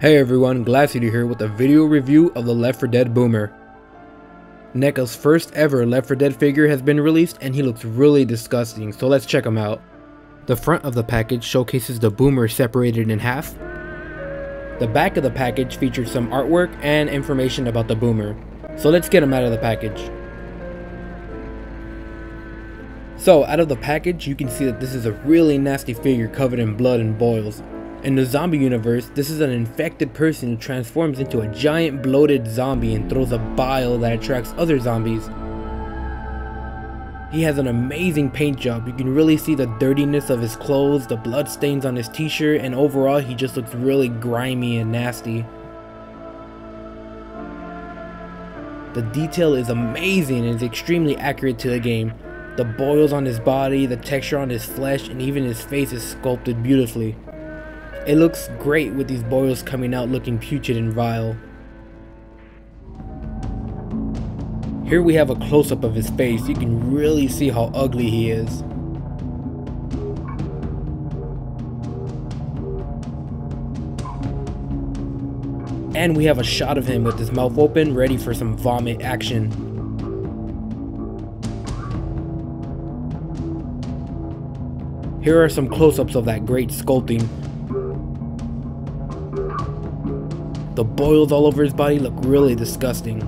Hey everyone, Glasseater here with a video review of the Left 4 Dead Boomer. NECA's first ever Left 4 Dead figure has been released and he looks really disgusting, so let's check him out. The front of the package showcases the Boomer separated in half. The back of the package features some artwork and information about the Boomer. So let's get him out of the package. So out of the package you can see that this is a really nasty figure covered in blood and boils. In the zombie universe, this is an infected person who transforms into a giant bloated zombie and throws a bile that attracts other zombies. He has an amazing paint job, you can really see the dirtiness of his clothes, the blood stains on his t-shirt, and overall he just looks really grimy and nasty. The detail is amazing and is extremely accurate to the game. The boils on his body, the texture on his flesh, and even his face is sculpted beautifully. It looks great with these boils coming out looking putrid and vile. Here we have a close-up of his face, you can really see how ugly he is. And we have a shot of him with his mouth open, ready for some vomit action. Here are some close-ups of that great sculpting. The boils all over his body look really disgusting.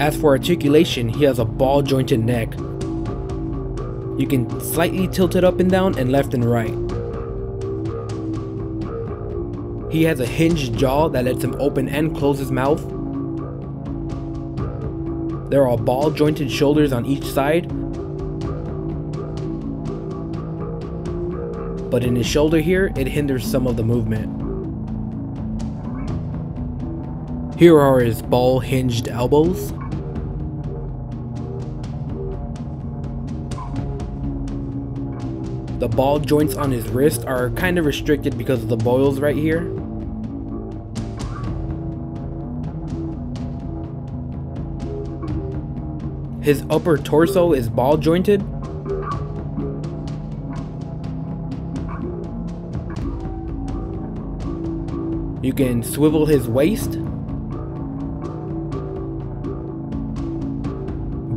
As for articulation, he has a ball jointed neck. You can slightly tilt it up and down and left and right. He has a hinged jaw that lets him open and close his mouth. There are ball jointed shoulders on each side but in his shoulder here, it hinders some of the movement. Here are his ball hinged elbows. The ball joints on his wrist are kind of restricted because of the boils right here. His upper torso is ball jointed, You can swivel his waist.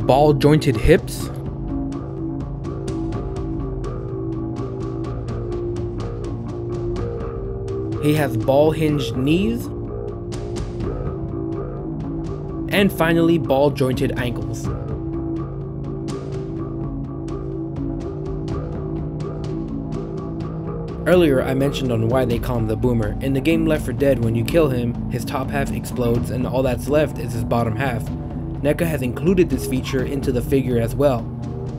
Ball jointed hips. He has ball hinged knees. And finally, ball jointed ankles. Earlier I mentioned on why they call him the Boomer. In the game Left 4 Dead, when you kill him, his top half explodes and all that's left is his bottom half. NECA has included this feature into the figure as well.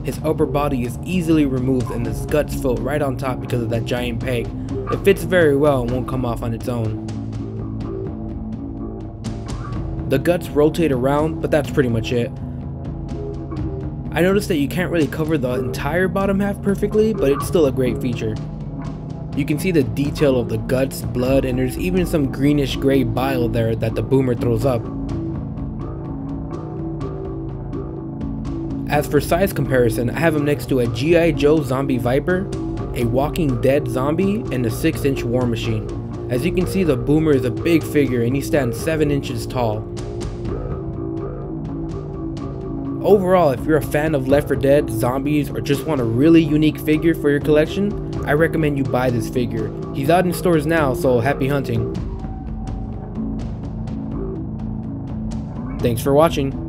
His upper body is easily removed and his guts float right on top because of that giant peg. It fits very well and won't come off on its own. The guts rotate around, but that's pretty much it. I noticed that you can't really cover the entire bottom half perfectly, but it's still a great feature. You can see the detail of the guts, blood, and there's even some greenish gray bile there that the boomer throws up. As for size comparison, I have him next to a G.I. Joe Zombie Viper, a Walking Dead zombie, and a 6 inch War Machine. As you can see the boomer is a big figure and he stands 7 inches tall. Overall, if you're a fan of Left 4 Dead, zombies, or just want a really unique figure for your collection, I recommend you buy this figure. He's out in stores now, so happy hunting. Thanks for watching.